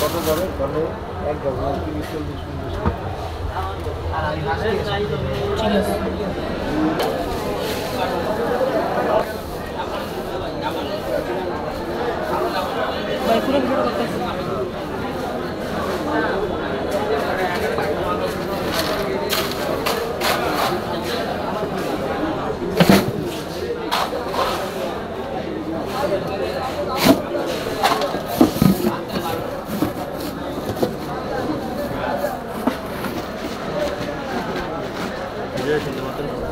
কত ধরে ধরে এক ডজন তিরিশ চল্লিশ ঠিক আছে। 이제 진짜 맞다.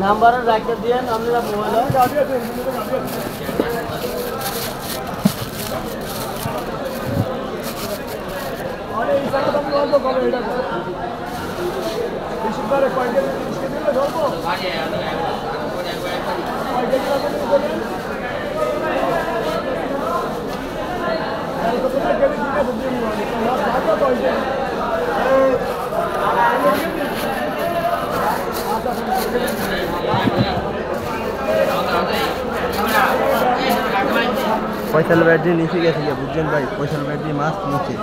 নাম্বার রাখতে দিয়েন আপনারা মোবাইল পয়সাল ব্যাটারি নিচে গেছে গিয়ে, বুঝছেন ভাই? পয়সাল ব্যাটারি মাছ নিচে।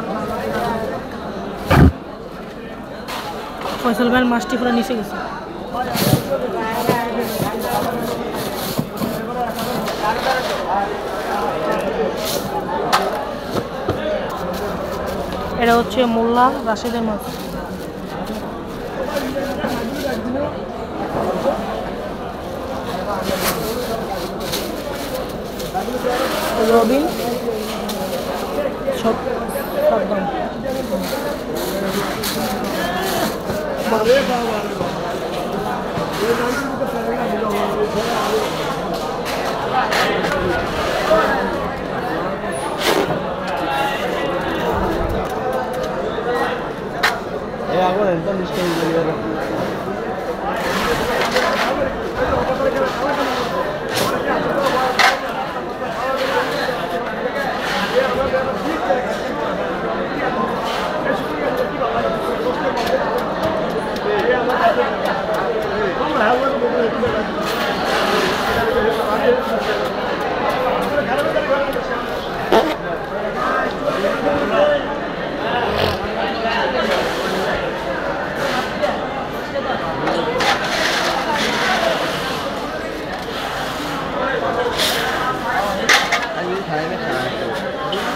ফয়সাল ভাইয়ের মাছটি পুরো নিচে গেছে। এটা হচ্ছে মোল্লা রাশেদের মাছ Robin E agora então diz que é melhor.